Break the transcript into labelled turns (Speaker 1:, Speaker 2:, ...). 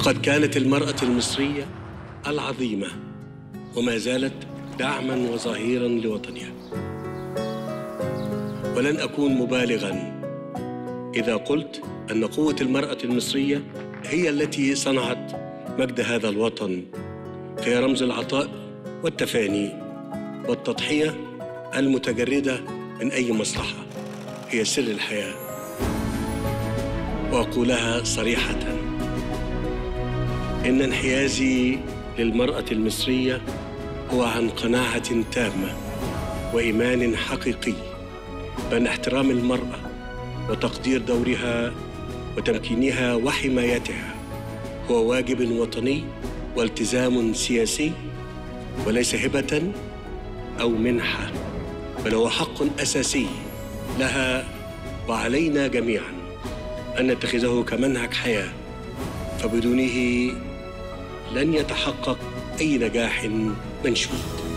Speaker 1: لقد كانت المرأة المصرية العظيمة وما زالت دعما وظهيرا لوطنها. ولن أكون مبالغا إذا قلت أن قوة المرأة المصرية هي التي صنعت مجد هذا الوطن فهي رمز العطاء والتفاني والتضحية المتجردة من أي مصلحة. هي سر الحياة. وأقولها صريحة. إن انحيازي للمرأة المصرية هو عن قناعة تامة وإيمان حقيقي بأن احترام المرأة وتقدير دورها وتمكينها وحمايتها. هو واجب وطني والتزام سياسي وليس هبة أو منحة بل هو حق أساسي لها وعلينا جميعا أن نتخذه كمنهج حياة. فبدونه لن يتحقق أي نجاح منشود.